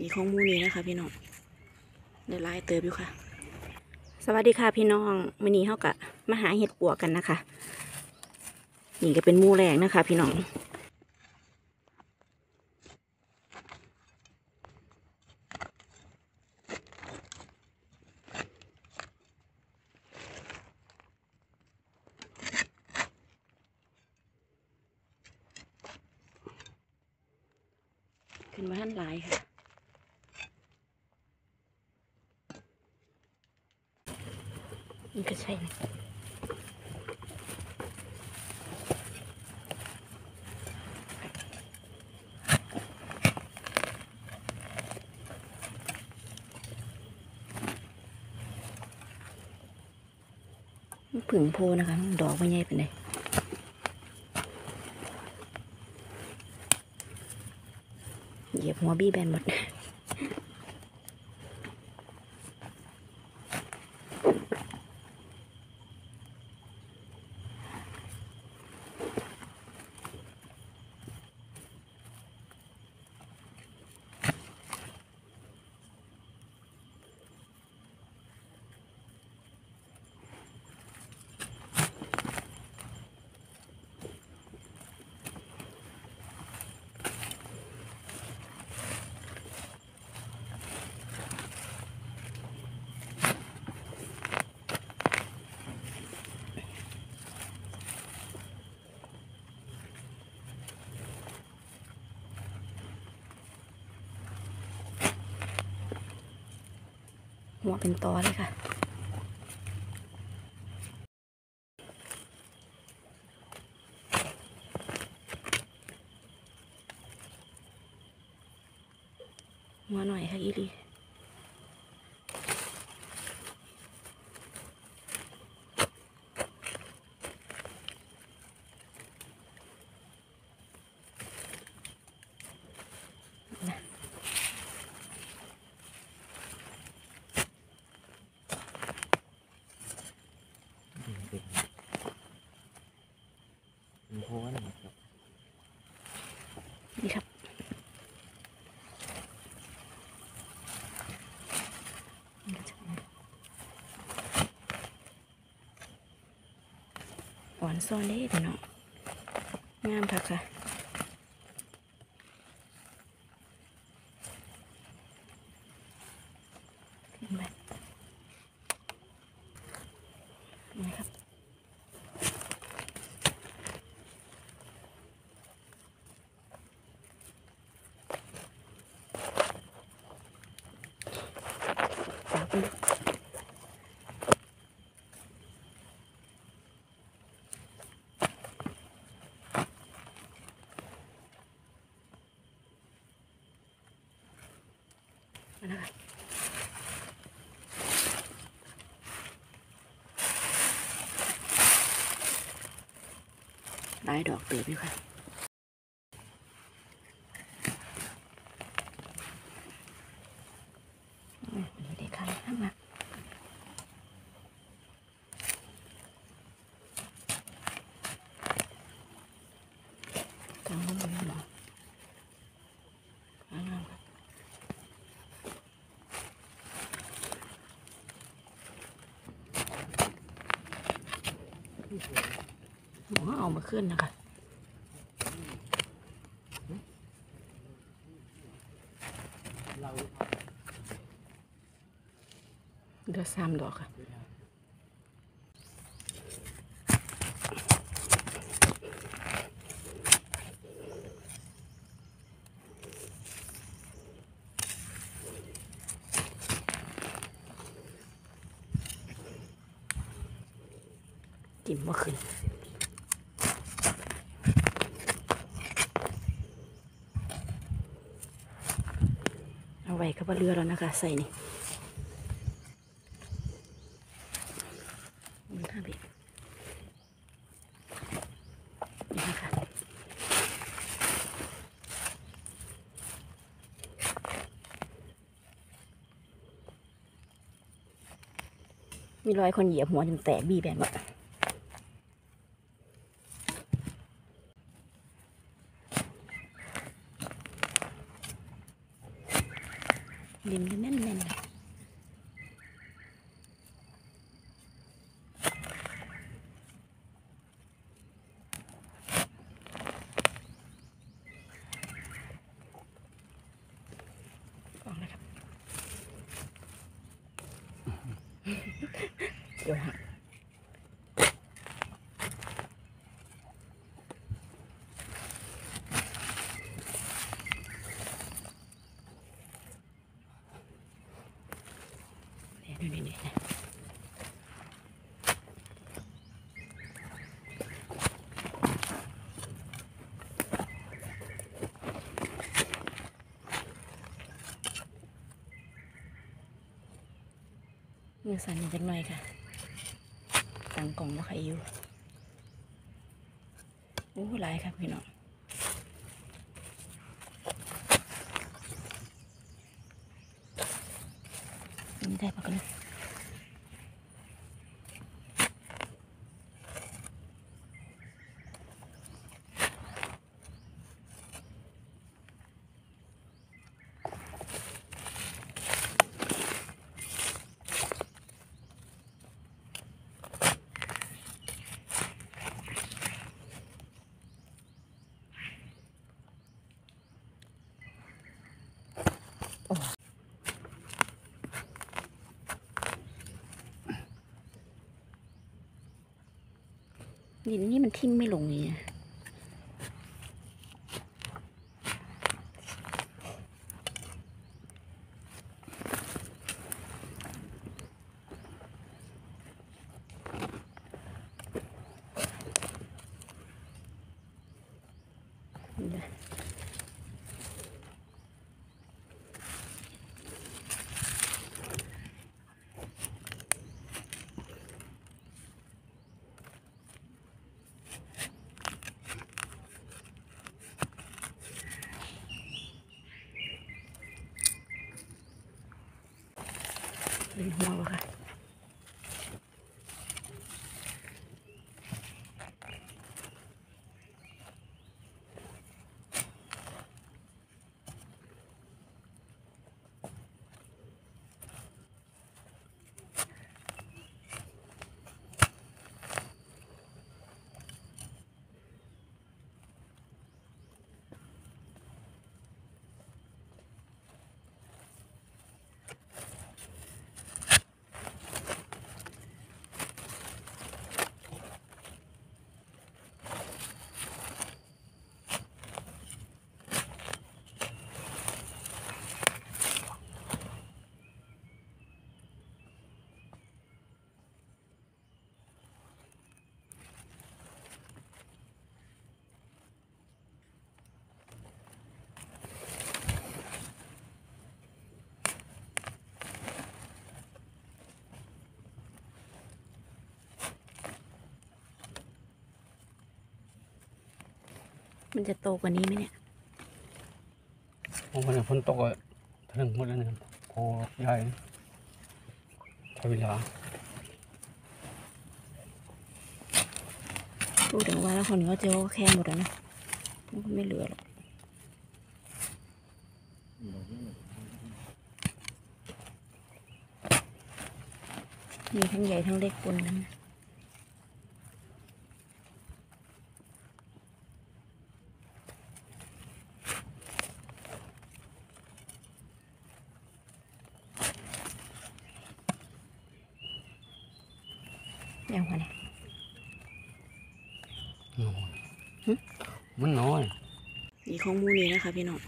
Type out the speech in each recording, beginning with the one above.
นี่ของมูนี้นะคะพี่น้องเดี๋ยวไล่เติบอยู่ค่ะ สวัสดีค่ะพี่น้องมื้อนี้เฮากะมาหาเห็ดปวกกันนะคะ นี่ก็เป็นมูแรงนะคะ พี่น้องขึ้นมาท่านหลายค่ะ นี่ก็ใช่นะผึ่งโพนะคะ ดอกไม่ใหญ่เป็นไงเหยียบหัวบี้แบนหมด หัวเป็นตอเลยค่ะ หัวหน่อยค่ะอีหลีนะ เป็นเป็นโพนครับ นี่ครับ อนซ้อนได้พี่น้องามค่ะค่ะนะครับ มานะคะหลายดอกเติบอยู่ค่ะ อืมนี่เด็กค่ะข้างหลังกลางห้องมันหรอข้างหลังค่ะ หมอเอามาขึ้นนะคะเดือดสามดอกค่ะ จิ้มว่าขึ้นเอาไว้กับเรือแล้วนะคะ ใส่นี่นี่ค่ะพี่นี่นะคะมีรอยคนเหยียบหัวจนแตกบี้แบน ดดินก็แน่นๆเลยออกแล้วครับ เดี๋ยวหักนี่นี่นี่นี่ มือสั่นจังหน่อยค่ะตั้งกล่องว่าใครอยู่โอ้หลายครับพี่น้องนี่ได้ปะกันนะ ดินนี่มันทิ่มไม่ลงนี่นะนี่นะ เป็ มันจะโตกว่านี้ไหมเนี่ยโอ้มันฝนตกอะถึงหมดแล้วเนี่ยโอ้ใหญ่ใช้เวลาพูดถึงว่าแล้วคนก็เจอว่าแค่หมดแล้วนะมันก็ไม่เหลือหรอกมีทั้งใหญ่ทั้งเล็กปนกันนะ ยังวะเนี่ยน้อยหึมันน้อยนี่ของหมูนี่นะคะพี่น้อง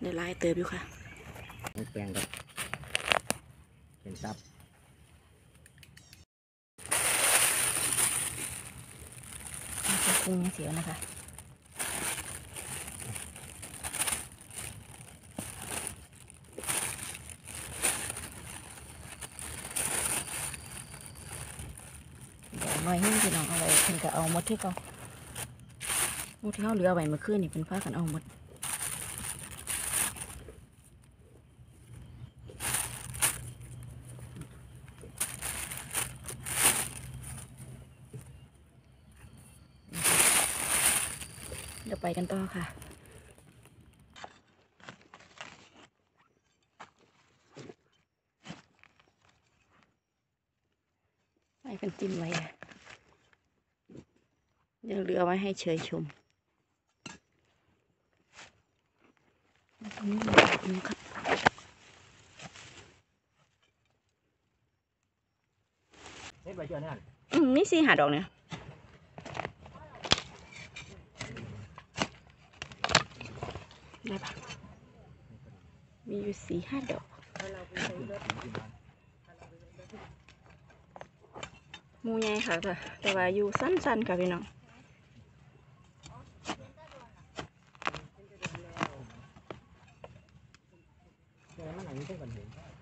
ได้หลายเติบอยู่ค่ะมันแปลงกับเป็นตับมันจะปรุงเสียวนะคะ น้อยให้พี่น้องเอาไว้เพิ่นก็เอาหมดที่เขาหมดที่เขาเหลือไว้เมื่อคืนนี่เพิ่นพากันเอาหมดเดี๋ยวไปกันต่อค่ะให้เป็นจิ้มไว้ ยังเหลือไว้ให้เชยชมตรงนี้มีดอกหนึงครับเฮ็ดใบเจ้านั่นอืมนี่สี่หาดอกเนี่ยได้ปะมีอยู่สี่ห้าดอกหมูใหญ่ค่ะแต่แต่ว่าอยู่สั้นๆค่ะพี่น้อง เจ้ามันอันนี้ต้องกันเห็น ใช่ปะ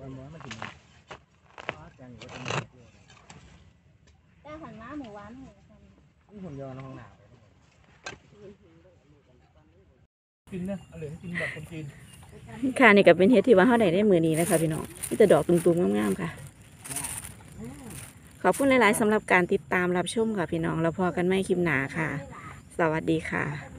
ตรง ไปไว้ว่ามันถึงอ๋อจังอยู่ตรงนี้แต่หันมาหมูหวานหมูสันนี่หุ่นยนต์ห้องหนาวกินนะอร่อยกินแบบคนจีนค่ะนี่ก็เป็นเฮ็ดที่ว่าเฮาได้ได้มือนี้นะคะพี่น้องมีแต่ดอกตุ่มๆงามๆค่ะ ขอบคุณหลายๆสำหรับการติดตามรับชมค่ะพี่น้อง แล้วพอกันไม่คลิปหนาค่ะ สวัสดีค่ะ